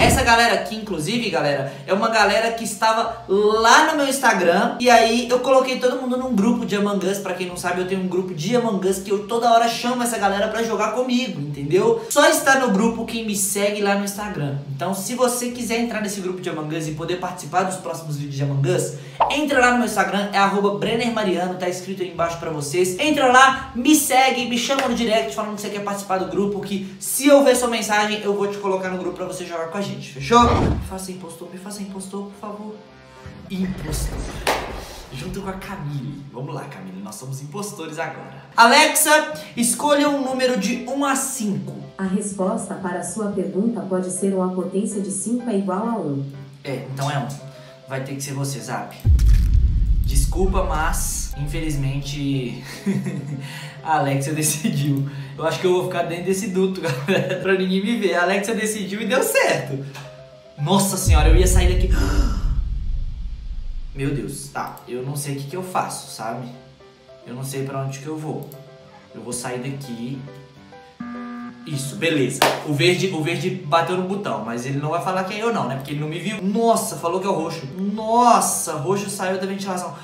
Essa galera aqui, inclusive, galera, é uma galera que estava lá no meu Instagram. E aí eu coloquei todo mundo num grupo de Among Us. Pra quem não sabe, eu tenho um grupo de Among Us que eu toda hora chamo essa galera pra jogar comigo, entendeu? Só está no grupo quem me segue lá no Instagram. Então, se você quiser entrar nesse grupo de Among Us e poder participar dos próximos vídeos de Among Us, entra lá no meu Instagram, é arroba BrennerMariano, tá escrito aí embaixo pra vocês. Entra lá, me segue, me chama no direct falando que você quer participar do grupo, que se eu ver sua mensagem, eu vou te colocar no grupo pra você jogar com a gente, fechou? Me faça impostor, me faça impostor, por favor. Impostor. Junto com a Camille. Vamos lá, Camille, nós somos impostores agora. Alexa, escolha um número de 1 a 5. A resposta para a sua pergunta pode ser uma potência de 5 é igual a 1. É, então é um. Vai ter que ser você, Zap. Desculpa, mas infelizmente a Alexia decidiu. Eu acho que eu vou ficar dentro desse duto, galera, pra ninguém me ver. A Alexia decidiu e deu certo. Nossa senhora, eu ia sair daqui. Meu Deus, tá. Eu não sei o que, que eu faço, sabe? Eu não sei pra onde que eu vou. Eu vou sair daqui. Isso, beleza. O verde, o verde bateu no botão, mas ele não vai falar que é eu não, né? Porque ele não me viu. Nossa, falou que é o roxo. Nossa, roxo saiu da ventilação.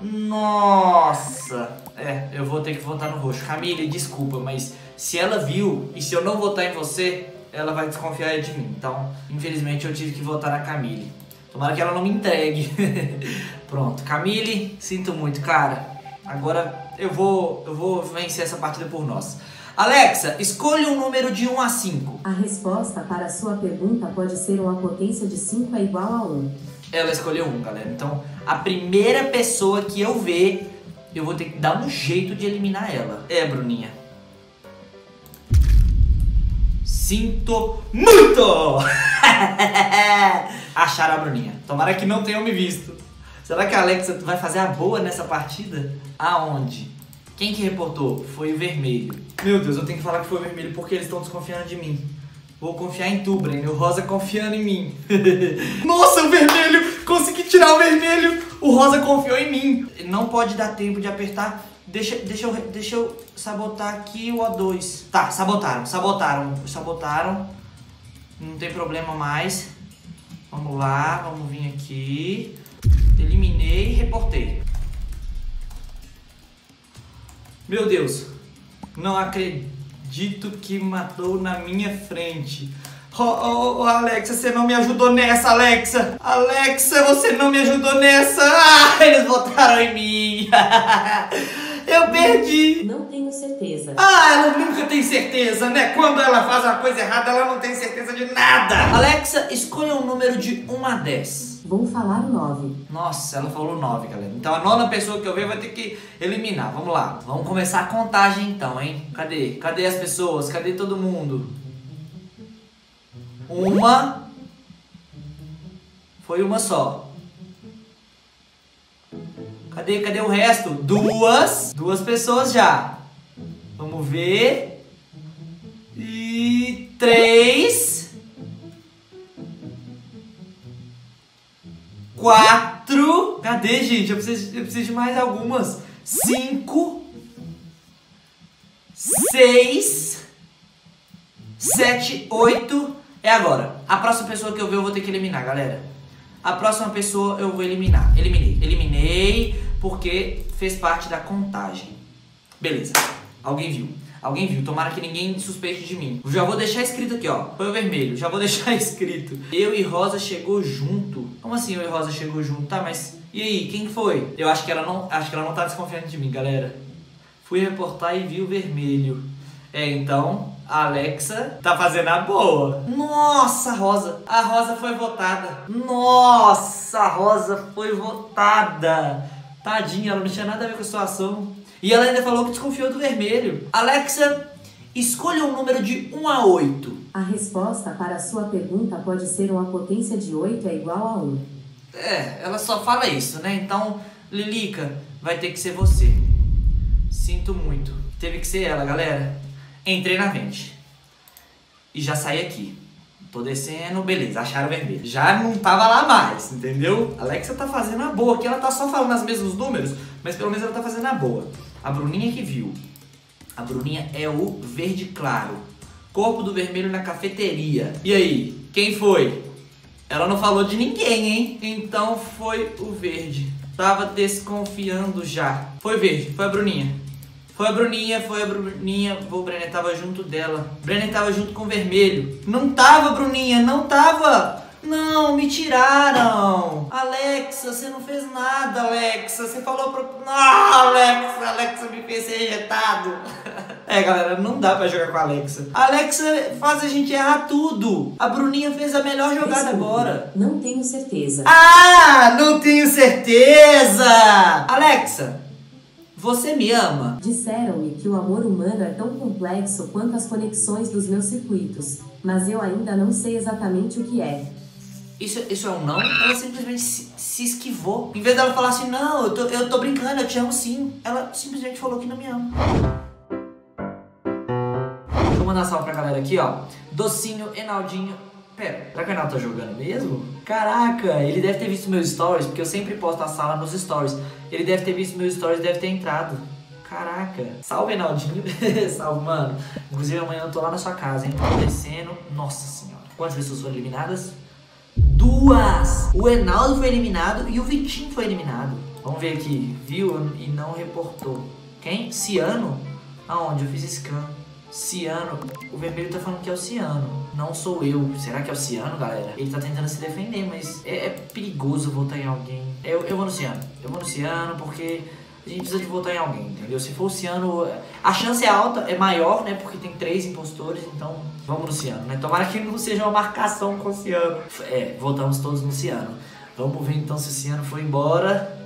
Nossa. É, eu vou ter que votar no roxo. Camille, desculpa, mas se ela viu e se eu não votar em você, ela vai desconfiar de mim. Então, infelizmente, eu tive que votar na Camille. Tomara que ela não me entregue. Pronto, Camille, sinto muito, cara. Agora eu vou, eu vou vencer essa partida por nós. Alexa, escolha um número de 1 a 5. A resposta para a sua pergunta pode ser uma potência de 5 é igual a 1. Ela escolheu um, galera. Então, a primeira pessoa que eu ver, eu vou ter que dar um jeito de eliminar ela. É, Bruninha. Sinto muito! Acharam a Bruninha. Tomara que não tenham me visto. Será que a Alexa vai fazer a boa nessa partida? Aonde? Quem que reportou? Foi o vermelho. Meu Deus, eu tenho que falar que foi o vermelho porque eles estão desconfiando de mim. Vou confiar em tu, Breno. O Rosa confiando em mim. Nossa, o vermelho! Consegui tirar o vermelho! O Rosa confiou em mim. Não pode dar tempo de apertar. Deixa, deixa, eu, deixa eu sabotar aqui o O2. Tá, sabotaram, sabotaram, sabotaram. Não tem problema mais. Vamos lá, vamos vir aqui. Eliminei e reportei. Meu Deus, não acredito que matou na minha frente. Oh, oh, oh, Alexa, você não me ajudou nessa, Alexa! Alexa, você não me ajudou nessa! Ah, eles votaram em mim! Eu perdi! Não tenho certeza. Ah, ela nunca tem certeza, né? Quando ela faz uma coisa errada, ela não tem certeza de nada! Alexa, escolha um número de 1 a 10. Vou falar o 9. Nossa, ela falou 9, galera. Então a nona pessoa que eu ver vai ter que eliminar. Vamos lá. Vamos começar a contagem então, hein? Cadê? Cadê as pessoas? Cadê todo mundo? Uma. Foi uma só. Cadê? Cadê o resto? Duas. Duas pessoas já. Vamos ver. E três. Quatro. Cadê, gente? Eu preciso, eu preciso de mais algumas. Cinco. Seis. Sete. Oito. É agora. A próxima pessoa que eu ver eu vou ter que eliminar, galera. A próxima pessoa eu vou eliminar. Eliminei. Eliminei porque fez parte da contagem. Beleza. Alguém viu. Alguém viu. Tomara que ninguém suspeite de mim. Já vou deixar escrito aqui, ó. Foi o vermelho. Já vou deixar escrito. Eu e Rosa chegou junto. Como assim eu e Rosa chegou junto? Tá, mas... E aí, quem foi? Eu acho que ela não... Acho que ela não tá desconfiando de mim, galera. Fui reportar e vi o vermelho. É, então, a Alexa tá fazendo a boa. Nossa, Rosa. A Rosa foi votada. Nossa, a Rosa foi votada. Tadinha, ela não tinha nada a ver com a situação. E ela ainda falou que desconfiou do vermelho. Alexa, escolha um número de 1 a 8. A resposta para a sua pergunta pode ser uma potência de 8 é igual a 1. É, ela só fala isso, né? Então, Lilica, vai ter que ser você. Sinto muito. Teve que ser ela, galera. Entrei na vente. E já saí aqui. Tô descendo, beleza, acharam vermelho. Já não tava lá mais, entendeu? A Alexa tá fazendo a boa aqui, ela tá só falando os mesmos números, mas pelo menos ela tá fazendo a boa. A Bruninha que viu. A Bruninha é o verde claro. Corpo do vermelho na cafeteria. E aí, quem foi? Ela não falou de ninguém, hein? Então foi o verde. Tava desconfiando já. Foi verde, foi a Bruninha. Foi a Bruninha, foi a Bruninha. O Brenner tava junto dela. Brenner tava junto com o vermelho. Não tava, Bruninha, não tava. Não, me tiraram. Alexa, você não fez nada, Alexa. Você falou pro. Não, Alexa, Alexa me fez ser rejetado. É, galera, não dá pra jogar com a Alexa. A Alexa faz a gente errar tudo. A Bruninha fez a melhor jogada Desculpe, agora. Não tenho certeza. Ah, não tenho certeza! Alexa, você me ama? Disseram-me que o amor humano é tão complexo quanto as conexões dos meus circuitos, mas eu ainda não sei exatamente o que é. Isso, isso é um não? Ela simplesmente se, se esquivou. Em vez dela falar assim, não, eu tô, eu tô brincando, eu te amo sim. Ela simplesmente falou que não me ama. Eu mandar salve pra galera aqui, ó. Docinho, Enaldinho. Pera, será que o Enaldo tá jogando mesmo? Caraca, ele deve ter visto meus stories, porque eu sempre posto a sala nos stories. Ele deve ter visto meus stories deve ter entrado. Caraca. Salve, Enaldinho. salve, mano. Inclusive, amanhã eu tô lá na sua casa, hein? Tô descendo. Nossa senhora. Quantas pessoas foram eliminadas? Duas! O Enaldo foi eliminado e o Vitinho foi eliminado. Vamos ver aqui. Viu e não reportou. Quem? Ciano? Aonde? Eu fiz scan. Ciano. O vermelho tá falando que é o Ciano. Não sou eu. Será que é o Ciano, galera? Ele tá tentando se defender, mas é, é perigoso votar em alguém. Eu, eu vou no Ciano. Eu vou no Ciano porque a gente precisa de votar em alguém, entendeu? Se for o Ciano, a chance é alta, é maior, né? Porque tem três impostores, então vamos no Ciano, né? Tomara que não seja uma marcação com o Ciano. É, votamos todos no Ciano. Vamos ver então se o Ciano foi embora.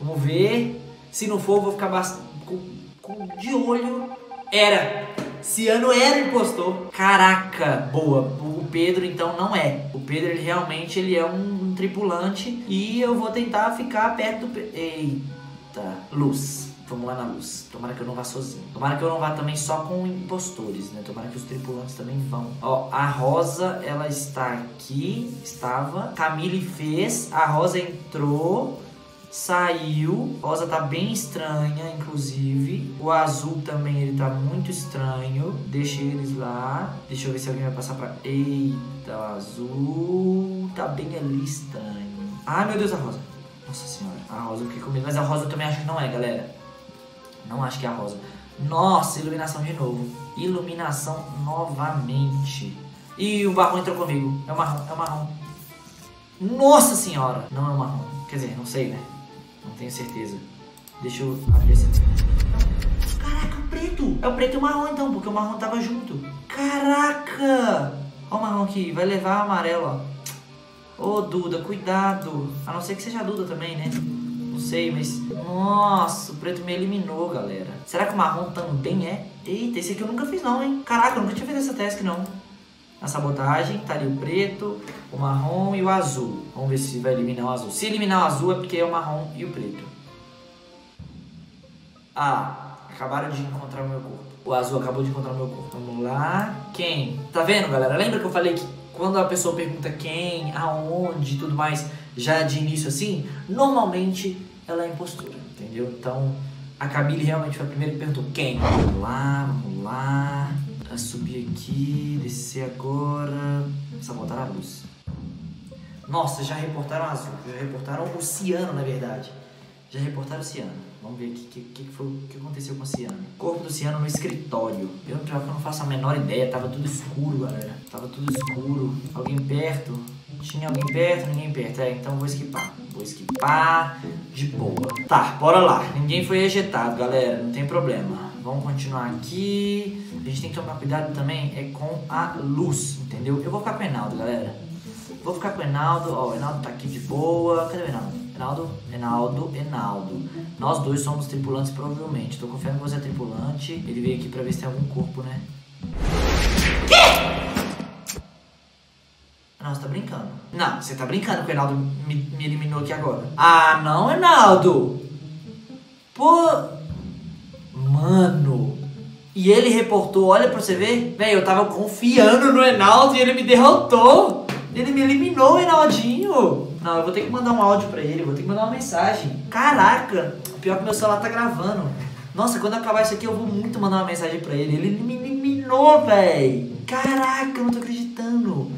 Vamos ver. Se não for, vou ficar bast... com, com- de olho. Era! Ciano era impostor. Caraca, boa. O Pedro então não é. O Pedro ele realmente ele é um, um tripulante e eu vou tentar ficar perto do Eita, luz. Vamos lá na luz. Tomara que eu não vá sozinho. Tomara que eu não vá também só com impostores, né? Tomara que os tripulantes também vão. Ó, a Rosa, ela está aqui. Estava. Camille fez. A Rosa entrou. Saiu. Rosa tá bem estranha, inclusive. O azul também, ele tá muito estranho. Deixa eles lá. Deixa eu ver se alguém vai passar pra... Eita, o azul tá bem ali estranho. Ai, meu Deus, a Rosa. Nossa senhora, a Rosa eu fiquei com medo. Mas a Rosa eu também acho que não é, galera. Não acho que é a Rosa. Nossa, iluminação de novo. Iluminação novamente. E o marrom entrou comigo. É o marrom, é o marrom. Nossa senhora! Não é o marrom. Quer dizer, não sei, né? Tenho certeza. Deixa eu abrir esse. Caraca, o preto! É o preto e o marrom então, porque o marrom tava junto. Caraca! Ó o marrom aqui, vai levar o amarelo, ó. Ô Duda, cuidado. A não ser que seja a Duda também, né? Não sei, mas. Nossa, o preto me eliminou, galera. Será que o marrom também é? Eita, esse aqui eu nunca fiz, não, hein? Caraca, eu nunca tinha feito essa task, não. Na sabotagem, tá ali o preto, o marrom e o azul. Vamos ver se vai eliminar o azul. Se eliminar o azul é porque é o marrom e o preto. Ah, acabaram de encontrar o meu corpo. O azul acabou de encontrar o meu corpo. Vamos lá. Quem? Tá vendo, galera? Lembra que eu falei que quando a pessoa pergunta quem, aonde e tudo mais, já de início assim, normalmente ela é impostura, entendeu? Então, a Camille realmente foi a primeira que perguntou quem. Vamos lá, vamos lá. A subir aqui, descer agora. Sabotar a luz. Nossa, já reportaram azul, já reportaram o ciano, na verdade. Já reportaram o ciano. Vamos ver o que, que, que, que aconteceu com o ciano. Corpo do ciano no escritório. Eu não, eu não faço a menor ideia, tava tudo escuro, galera. Tava tudo escuro. Alguém perto? Tinha alguém perto, ninguém perto. É, então vou esquipar. Vou esquipar de boa. Tá, bora lá. Ninguém foi ejetado, galera. Não tem problema. Vamos continuar aqui. A gente tem que tomar cuidado também é com a luz, entendeu? Eu vou ficar com o Enaldo, galera. Vou ficar com o Enaldo. Ó, o Enaldo tá aqui de boa. Cadê o Enaldo? Enaldo, Enaldo, Enaldo. Nós dois somos tripulantes, provavelmente. Tô confiando que você é tripulante. Ele veio aqui pra ver se tem algum corpo, né? Não, você tá brincando. Não, você tá brincando que o Enaldo me, me eliminou aqui agora. Ah, não, Enaldo! Pô. Mano. E ele reportou, olha pra você ver. Véi, eu tava confiando no Enaldo e ele me derrotou. Ele me eliminou, Enaldinho. Não, eu vou ter que mandar um áudio pra ele, vou ter que mandar uma mensagem. Caraca, pior que meu celular tá gravando. Nossa, quando acabar isso aqui eu vou muito mandar uma mensagem pra ele. Ele me eliminou, véi. Caraca, eu não tô acreditando.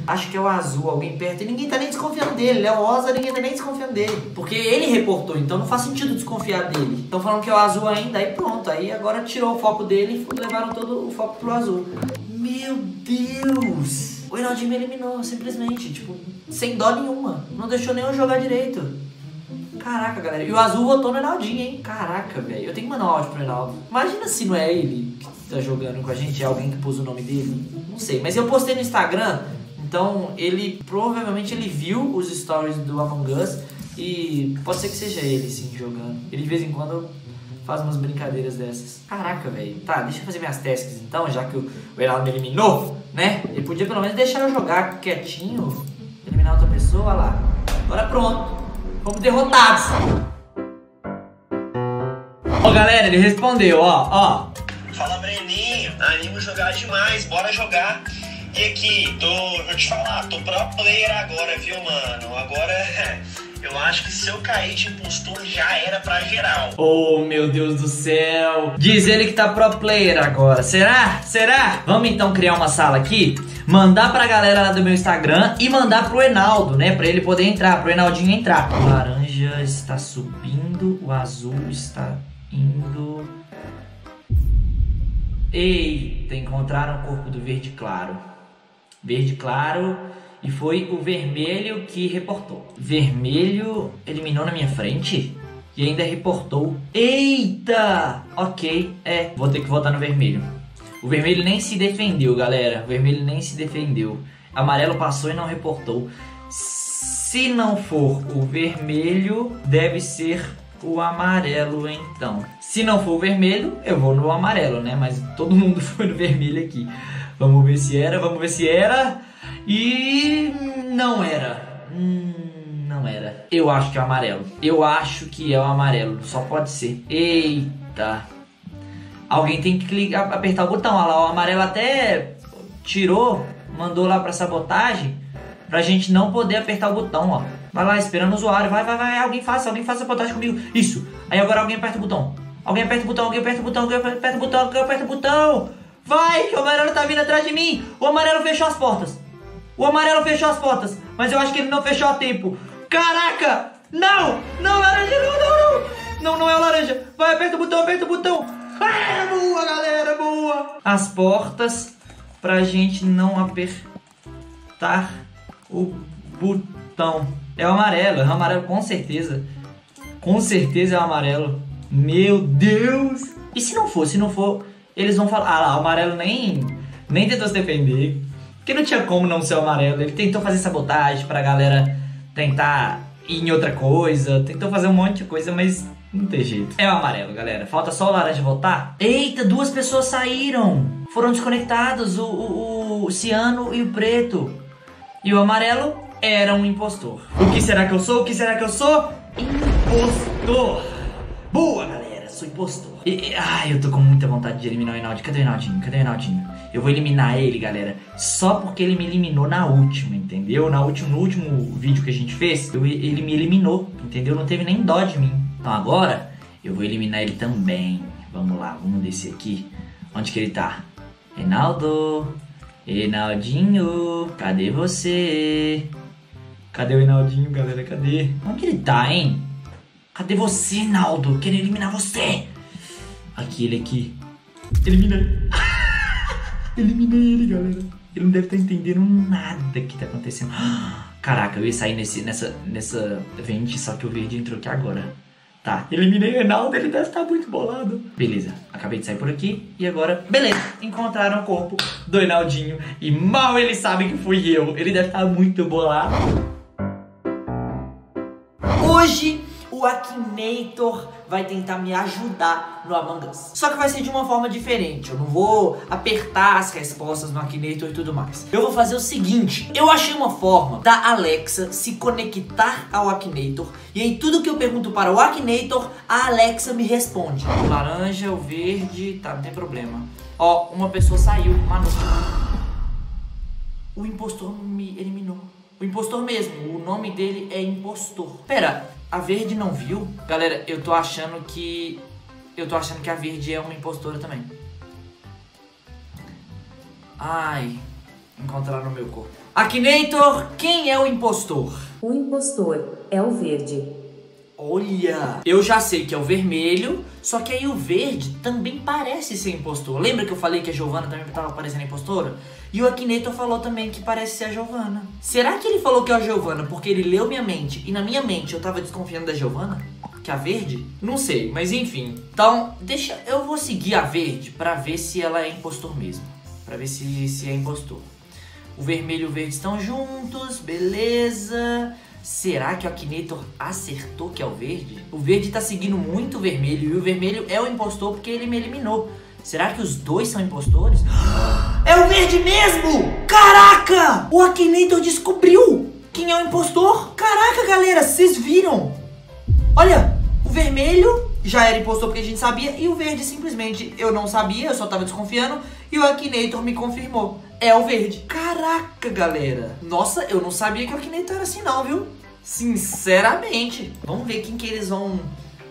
Acho que é o azul, alguém perto, e ninguém tá nem desconfiando dele. Ele é o rosa, ninguém tá nem desconfiando dele. Porque ele reportou, então não faz sentido desconfiar dele. Estão falando que é o azul ainda, aí pronto. Aí agora tirou o foco dele e levaram todo o foco pro azul. Meu Deus! O Reinaldinho me eliminou, simplesmente, tipo, sem dó nenhuma. Não deixou nem eu jogar direito. Caraca, galera. E o azul votou no Reinaldinho, hein? Caraca, velho. Eu tenho que mandar um áudio pro Reinaldo. Imagina se não é ele tá jogando com a gente, é alguém que pôs o nome dele. Não sei. Mas eu postei no Instagram, então ele provavelmente ele viu os stories do Among Us e pode ser que seja ele, sim, jogando. Ele de vez em quando faz umas brincadeiras dessas. Caraca, velho. Tá, deixa eu fazer minhas tasks então, já que o Reinaldo me eliminou, né? Ele podia pelo menos deixar eu jogar quietinho, eliminar outra pessoa, olha lá. Agora pronto. Fomos derrotados. Ó, galera, ele respondeu, ó, ó. Animo jogar demais, bora jogar. E aqui, tô, vou te falar, tô pro player agora, viu, mano? Agora, eu acho que se eu cair de impostor, já era pra geral. Oh, meu Deus do céu. Diz ele que tá pro player agora. Será? Será? Vamos então criar uma sala aqui, mandar pra galera lá do meu Instagram e mandar pro Enaldo, né? Pra ele poder entrar, pro Enaldinho entrar. O laranja está subindo, o azul está indo. Eita, encontraram o corpo do verde claro. Verde claro e foi o vermelho que reportou. Vermelho eliminou na minha frente e ainda reportou. Eita! Ok, é, vou ter que votar no vermelho. O vermelho nem se defendeu, galera. O vermelho nem se defendeu. Amarelo passou e não reportou. Se não for o vermelho, deve ser o amarelo então. Se não for o vermelho, eu vou no amarelo, né? Mas todo mundo foi no vermelho aqui. Vamos ver se era, vamos ver se era. E não era. Hum, não era. Eu acho que é o amarelo. Eu acho que é o amarelo. Só pode ser. Eita. Alguém tem que clicar, apertar o botão. Olha lá, o amarelo até tirou, mandou lá pra sabotagem, pra gente não poder apertar o botão, ó. Vai lá, esperando o usuário. Vai, vai, vai. Alguém faça, alguém faça sabotagem comigo. Isso. Aí agora alguém aperta o botão. Alguém aperta o botão, alguém aperta o botão, alguém aperta o botão, alguém aperta o botão. Vai, que o amarelo tá vindo atrás de mim. O amarelo fechou as portas. O amarelo fechou as portas. Mas eu acho que ele não fechou a tempo. Caraca! Não! Não, laranja, não, não, não! Não, não é o laranja. Vai, aperta o botão, aperta o botão. Ah, boa, galera, boa! As portas pra gente não apertar o botão. É o amarelo, é o amarelo com certeza. Com certeza é o amarelo. Meu Deus! E se não for, se não for, eles vão falar, ah lá, o amarelo nem, nem tentou se defender. Porque não tinha como não ser o amarelo. Ele tentou fazer sabotagem pra galera tentar ir em outra coisa. Tentou fazer um monte de coisa, mas não tem jeito. É o amarelo, galera. Falta só o laranja votar. Eita, duas pessoas saíram. Foram desconectados. O, o, o ciano e o preto. E o amarelo era um impostor. O que será que eu sou? O que será que eu sou? Impostor. Boa, galera. Sou impostor. E, e, ai, eu tô com muita vontade de eliminar o Reinaldo. Cadê o Reinaldinho? Cadê o Reinaldinho? Eu vou eliminar ele, galera. Só porque ele me eliminou na última, entendeu? Na última, no último vídeo que a gente fez, eu, ele me eliminou, entendeu? Não teve nem dó de mim. Então agora, eu vou eliminar ele também. Vamos lá, vamos descer aqui. Onde que ele tá? Reinaldo. Reinaldinho, cadê você? Cadê o Reinaldinho, galera? Cadê? Onde que ele tá, hein? Cadê você, Reinaldo? Quero eliminar você! Aqui, ele aqui. Eliminei. Eliminei ele, galera. Ele não deve estar entendendo nada que tá acontecendo. Caraca, eu ia sair nesse, nessa, nessa vente, só que o verde entrou aqui agora. Tá, eliminei o Reinaldo, ele deve estar muito bolado. Beleza, acabei de sair por aqui e agora, beleza, encontraram o corpo do Reinaldinho e mal ele sabe que fui eu. Ele deve estar muito bolado. Hoje o Akinator vai tentar me ajudar no Among Us. Só que vai ser de uma forma diferente. Eu não vou apertar as respostas no Akinator e tudo mais. Eu vou fazer o seguinte: eu achei uma forma da Alexa se conectar ao Akinator. E aí, tudo que eu pergunto para o Akinator, a Alexa me responde. O laranja, o verde, tá, não tem problema. Ó, uma pessoa saiu, Manu. O impostor me eliminou. O impostor mesmo, o nome dele é impostor. Pera, a Verde não viu? Galera, eu tô achando que. Eu tô achando que a Verde é uma impostora também. Ai. encontrar no meu corpo. Akinator, quem é o impostor? O impostor é o verde. Olha, eu já sei que é o vermelho, só que aí o verde também parece ser impostor. Lembra que eu falei que a Giovana também estava parecendo impostora? E o Akinator falou também que parece ser a Giovana. Será que ele falou que é a Giovana porque ele leu minha mente e na minha mente eu tava desconfiando da Giovana? Que é a verde? Não sei, mas enfim. Então, deixa, eu vou seguir a verde pra ver se ela é impostor mesmo. Pra ver se, se é impostor. O vermelho e o verde estão juntos, beleza. Será que o Akinator acertou que é o verde? O verde tá seguindo muito o vermelho e o vermelho é o impostor porque ele me eliminou. Será que os dois são impostores? É o verde mesmo! Caraca! O Akinator descobriu quem é o impostor. Caraca, galera, vocês viram? Olha, o vermelho já era impostor porque a gente sabia e o verde simplesmente eu não sabia, eu só tava desconfiando e o Akinator me confirmou. É o verde. Caraca, galera. Nossa, eu não sabia que o Akinator era assim não, viu? Sinceramente. Vamos ver quem que eles vão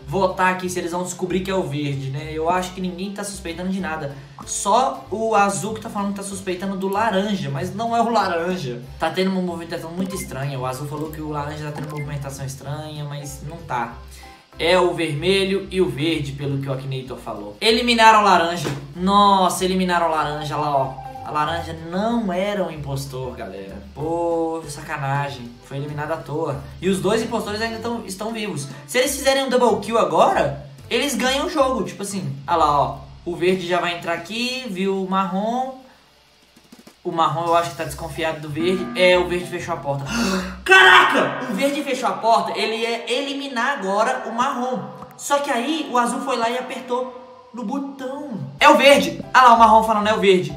votar aqui, se eles vão descobrir que é o verde, né? Eu acho que ninguém tá suspeitando de nada. Só o azul que tá falando que tá suspeitando do laranja, mas não é o laranja. Tá tendo uma movimentação muito estranha. O azul falou que o laranja tá tendo uma movimentação estranha, mas não tá. É o vermelho e o verde, pelo que o Akinator falou. Eliminaram o laranja. Nossa, eliminaram o laranja lá, ó. Laranja não era um impostor, galera. Pô, sacanagem. Foi eliminado à toa. E os dois impostores ainda tão, estão vivos. Se eles fizerem um double kill agora, eles ganham o jogo. Tipo assim, olha lá, ó. O verde já vai entrar aqui, viu o marrom. O marrom eu acho que tá desconfiado do verde. É, o verde fechou a porta. Caraca! O verde fechou a porta, ele ia eliminar agora o marrom. Só que aí o azul foi lá e apertou no botão. É o verde! Ah lá, o marrom falando é o verde.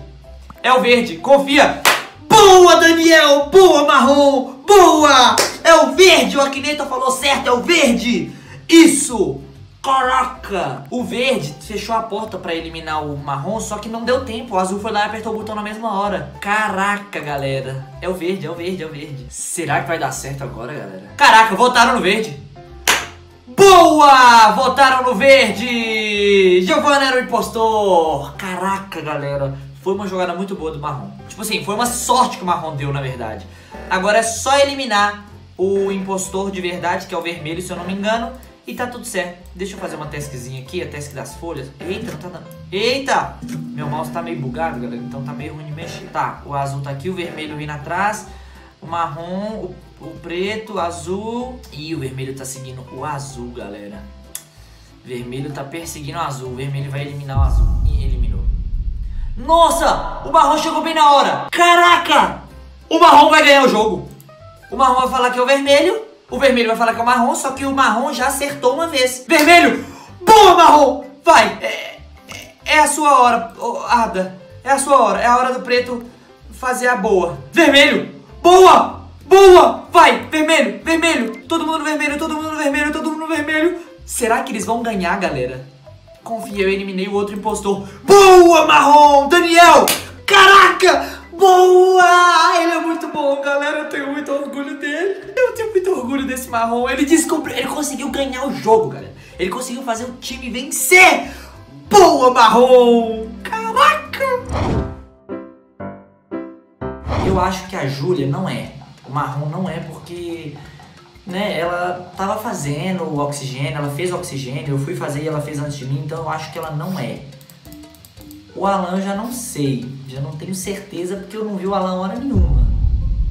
É o verde, confia. Boa, Daniel! Boa, marrom! Boa! É o verde! O Akinator falou certo, é o verde! Isso! Caraca! O verde fechou a porta pra eliminar o marrom, só que não deu tempo. O azul foi lá e apertou o botão na mesma hora. Caraca, galera. É o verde, é o verde, é o verde. Será que vai dar certo agora, galera? Caraca, votaram no verde. Boa! Votaram no verde! Giovanna era o impostor! Caraca, galera. Foi uma jogada muito boa do marrom. Tipo assim, foi uma sorte que o marrom deu, na verdade. Agora é só eliminar o impostor de verdade, que é o vermelho, se eu não me engano. E tá tudo certo. Deixa eu fazer uma taskzinha aqui, a task das folhas. Eita, não tá dando. Eita! Meu mouse tá meio bugado, galera, então tá meio ruim de mexer. Tá, o azul tá aqui, o vermelho vindo atrás, o marrom, o, o preto, o azul e o vermelho tá seguindo o azul, galera. Vermelho tá perseguindo o azul, o vermelho vai eliminar o azul. E eliminou. Nossa! O marrom chegou bem na hora! Caraca! O marrom vai ganhar o jogo! O marrom vai falar que é o vermelho, o vermelho vai falar que é o marrom, só que o marrom já acertou uma vez. Vermelho! Boa, marrom! Vai! É, é, é a sua hora, Ada. É a sua hora. É a hora do preto fazer a boa. Vermelho! Boa! Boa! Vai! Vermelho! Vermelho! Todo mundo vermelho, todo mundo vermelho, todo mundo vermelho. Será que eles vão ganhar, galera? Confia, eu eliminei o outro impostor. Boa, Marrom! Daniel! Caraca! Boa! Ele é muito bom, galera. Eu tenho muito orgulho dele. Eu tenho muito orgulho desse Marrom. Ele descobriu, ele conseguiu ganhar o jogo, galera. Ele conseguiu fazer o time vencer. Boa, Marrom! Caraca! Eu acho que a Júlia não é. O Marrom não é porque né, ela tava fazendo o oxigênio, ela fez o oxigênio, eu fui fazer e ela fez antes de mim, então eu acho que ela não é. O Alan já não sei, já não tenho certeza porque eu não vi o Alan hora nenhuma.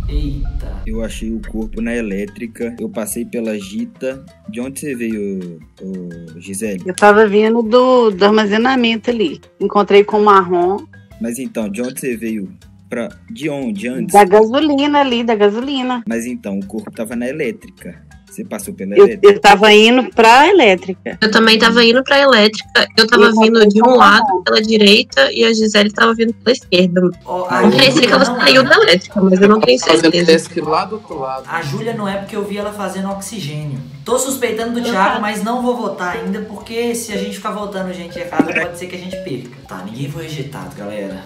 Eita. Eu achei o corpo na elétrica, eu passei pela Gita. De onde você veio, ô, Gisele? Eu tava vindo do, do armazenamento ali. Encontrei com o marrom. Mas então, de onde você veio? Pra... De onde antes? Da gasolina ali, da gasolina. Mas então, o corpo tava na elétrica. Você passou pela Eu, elétrica? eu tava indo pra elétrica. Eu também tava indo pra elétrica. Eu tava Eu vindo de um lado pela direita e a Gisele tava vindo pela esquerda. Ó, a Eu pensei que ela não saiu é. da elétrica, mas eu não tenho Fazendo certeza. lá do outro lado. A Júlia não é porque eu vi ela fazendo oxigênio. Tô suspeitando do Thiago, mas não vou votar ainda porque se a gente ficar votando gente errada, pode ser que a gente perca. Tá, ninguém foi rejeitado, galera.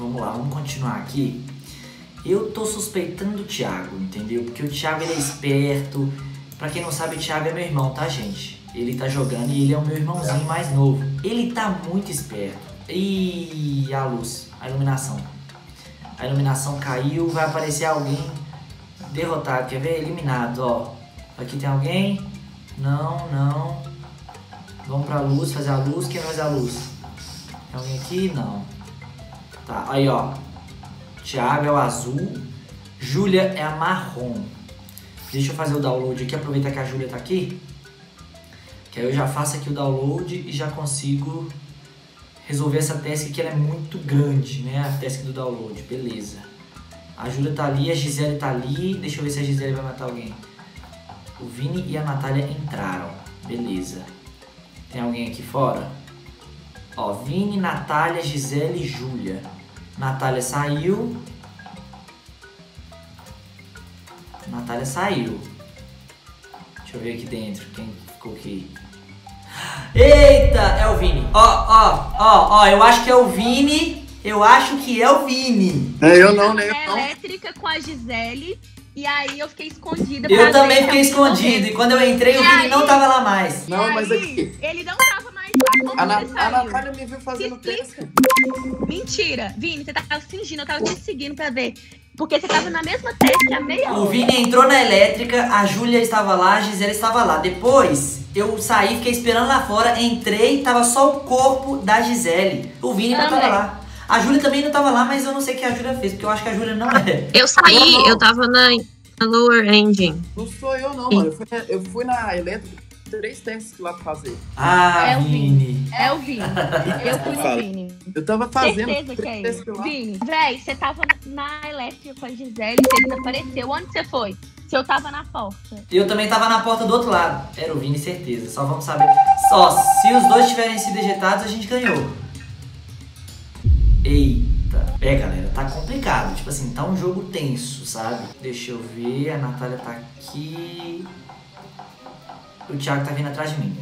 Vamos lá, vamos continuar aqui. Eu tô suspeitando do Thiago, entendeu? Porque o Thiago ele é esperto. Pra quem não sabe, o Thiago é meu irmão, tá, gente? Ele tá jogando e ele é o meu irmãozinho mais novo. Ele tá muito esperto. E a luz, a iluminação. A iluminação caiu, vai aparecer alguém derrotado. Quer ver? Eliminado, ó. Aqui tem alguém? Não, não. Vamos pra luz, fazer a luz. Quem vai fazer a luz? Tem alguém aqui? Não. Tá, aí ó. Thiago é o azul. Júlia é a marrom. Deixa eu fazer o download aqui, aproveitar que a Júlia tá aqui. Que aí eu já faço aqui o download e já consigo resolver essa task que ela é muito grande, né? A task do download, beleza. A Júlia tá ali, a Gisele tá ali. Deixa eu ver se a Gisele vai matar alguém. O Vini e a Natália entraram, beleza. Tem alguém aqui fora? Ó, Vini, Natália, Gisele e Júlia. Natália saiu. Natália saiu. Deixa eu ver aqui dentro quem ficou aqui. Eita, é o Vini. Ó, ó, ó, ó, eu acho que é o Vini. Eu acho que é o Vini. É, eu não, né? Eu não. elétrica com a Gisele. E aí eu fiquei escondida. Eu também fiquei escondido. E quando eu entrei, o E Vini aí? não tava lá mais. Não, mas aí, aqui. Ele não tava A, Na- a? Natália me viu fazendo teste. Mentira. Vini, você tava fingindo. Eu tava te seguindo pra ver. Porque você tava na mesma teste há meia O hora. Vini entrou na elétrica, a Júlia estava lá, a Gisele estava lá. Depois, eu saí, fiquei esperando lá fora, entrei, tava só o corpo da Gisele. O Vini não tava lá. A Júlia também não tava lá, mas eu não sei o que a Júlia fez, porque eu acho que a Júlia não é. Eu saí, Não, não. eu tava na, na lower engine. Não sou eu, não, mano. Eu fui, eu fui na elétrica, três testes lá pra fazer. Ah, É o Vini. É o Vini. Eu fui o Vini. Eu tava fazendo Certeza que três é ele. lá. Vini, véi, você tava na elétrica com a Gisele, você desapareceu. Onde você foi? Se eu tava na porta. Eu também tava na porta do outro lado. Era o Vini, certeza. Só vamos saber. Só, se os dois tiverem sido ejetados, a gente ganhou. Eita. É, galera, tá complicado. Tipo assim, tá um jogo tenso, sabe? Deixa eu ver. A Natália tá aqui. O Thiago tá vindo atrás de mim.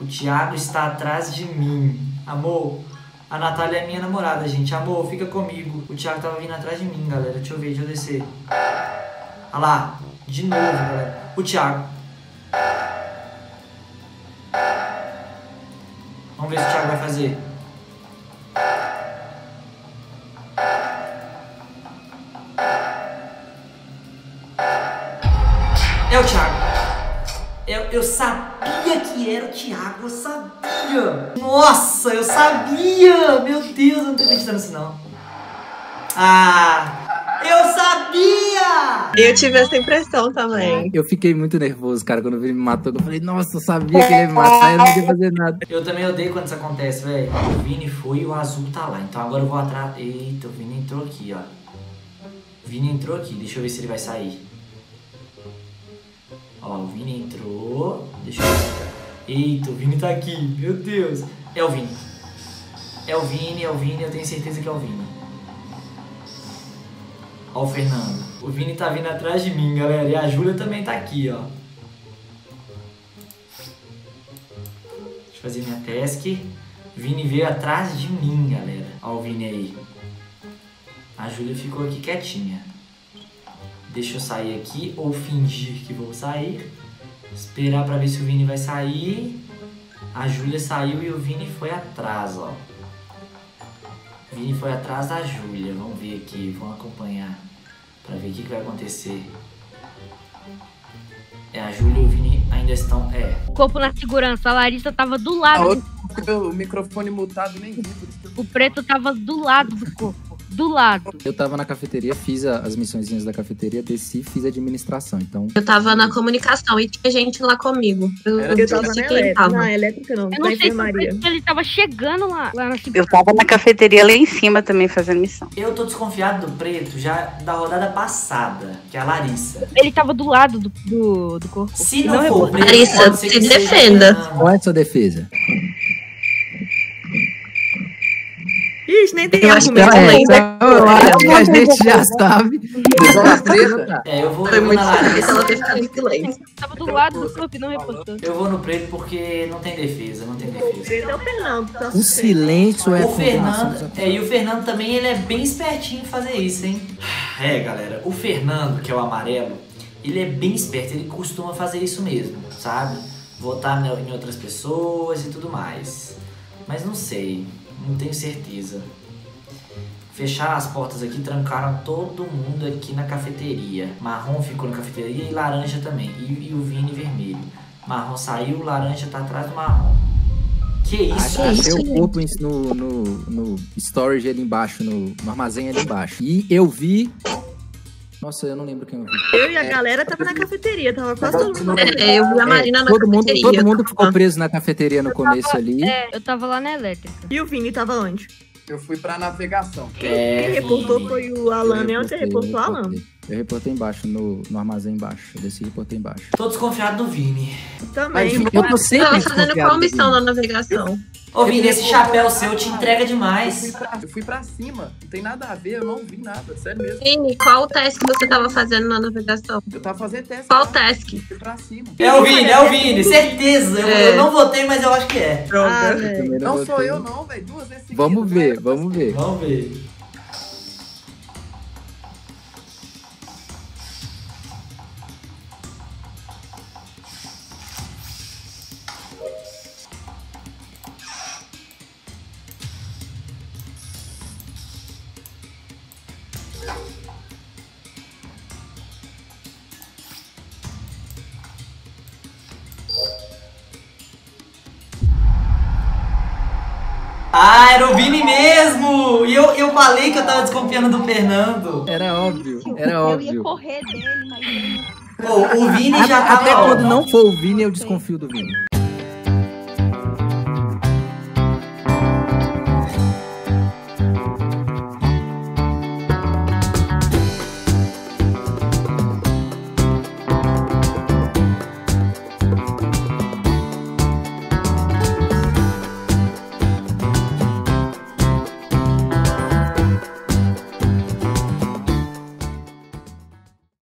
O Thiago está atrás de mim. Amor, a Natália é minha namorada, gente. Amor, fica comigo. O Thiago tava vindo atrás de mim, galera. Deixa eu ver, deixa eu descer. Olha lá, de novo, galera. O Thiago. Vamos ver se o Thiago vai fazer. Nossa, eu sabia. Meu Deus, eu não tô acreditando nisso não. Ah, eu sabia. Eu tive essa impressão também. Eu fiquei muito nervoso, cara, quando ele me matou. Eu falei, nossa, eu sabia que ele ia me matar, eu não ia fazer nada. Eu também odeio quando isso acontece, velho. O Vini foi e o azul tá lá. Então agora eu vou atrás. Eita, o Vini entrou aqui, ó. O Vini entrou aqui. Deixa eu ver se ele vai sair. Ó, o Vini entrou. Deixa eu ver. se- Eita, o Vini tá aqui. Meu Deus. É o Vini. É o Vini, é o Vini. Eu tenho certeza que é o Vini. Ó o Fernando. O Vini tá vindo atrás de mim, galera. E a Júlia também tá aqui, ó. Deixa eu fazer minha task. Vini veio atrás de mim, galera. Ó o Vini aí. A Júlia ficou aqui quietinha. Deixa eu sair aqui ou fingir que vou sair. Esperar pra ver se o Vini vai sair. A Júlia saiu e o Vini foi atrás, ó. O Vini foi atrás da Júlia. Vamos ver aqui, vamos acompanhar pra ver o que, que vai acontecer. É, a Júlia e o Vini ainda estão. É, Corpo na segurança. A Larissa tava do A lado. outra com o microfone mutado nem O preto tava do lado do corpo. Do lado. Eu tava na cafeteria, fiz a- as missõezinhas da cafeteria, desci, fiz a administração. Então, Eu tava na comunicação e tinha gente lá comigo. Eu, eu não tava na elétrica, tava. na elétrica não, Eu não sei se ele tava chegando lá, lá na Eu tava na cafeteria lá em cima também fazendo missão. Eu tô desconfiado do preto já da rodada passada, que é a Larissa. Ele tava do lado do, do, do corpo. Se E não, for preto, Larissa, se defenda. Qual é a sua defesa? Ixi, nem tem Eu acho que argumento. ela é. Então, eu acho que a gente já sabe. É, eu vou, Foi eu vou muito na ela Larissa. ter ficado em silêncio. Tava do lado do corpo e não reportou. Eu vou no preto porque não tem defesa, não tem defesa. É o Fernando. Tá O silêncio é O. Fernando, é, e o Fernando também, ele é bem espertinho em fazer isso, hein? É, galera, o Fernando, que é o amarelo, ele é bem esperto, ele costuma fazer isso mesmo, sabe? Votar em outras pessoas e tudo mais. Mas não sei, não tenho certeza. Fecharam as portas aqui, trancaram todo mundo aqui na cafeteria. Marrom ficou na cafeteria e laranja também. E, e o Vini vermelho. Marrom saiu, laranja tá atrás do marrom. Que isso? Achei o corpo no, no, no storage ali embaixo, no, no armazém ali embaixo. E eu vi. Nossa, eu não lembro quem eu vi. Eu e a galera tava na cafeteria, tava quase todo mundo. É, eu vi a Marina na todo mundo, cafeteria. todo mundo ficou preso na cafeteria no começo ali. É, eu tava lá na elétrica. E o Vini tava onde? Eu fui pra navegação. Quem reportou foi o Alan, né? Onde você Eu reportou o Alan? Eu reportei embaixo, no, no armazém embaixo. Eu desci e reportei embaixo. Tô desconfiado do Vini. Também. Eu tô sempre Tava fazendo qual missão na navegação? Ô Vini, esse chapéu seu te entrega Eu demais. fui, pra, eu fui pra cima. Não tem nada a ver, eu não vi nada. Sério mesmo. Vini, qual o teste que você tava fazendo na navegação? Eu tava fazendo teste. Qual lá. task? Fui pra cima. É o Vini, é o Vini, certeza. Eu, É. eu não votei, mas eu acho que é. Ah, Eu velho. também Não sou eu, não, velho. Duas vezes seguidas, Vamos ver, vamos ver. Vamos ver. Ah, era o Vini mesmo! E eu, eu falei que eu tava desconfiando do Fernando. Era óbvio, era Eu ia óbvio. correr dele, mas Pô, o Vini já Até tava. ó, quando não for o Vini, eu desconfio do Vini.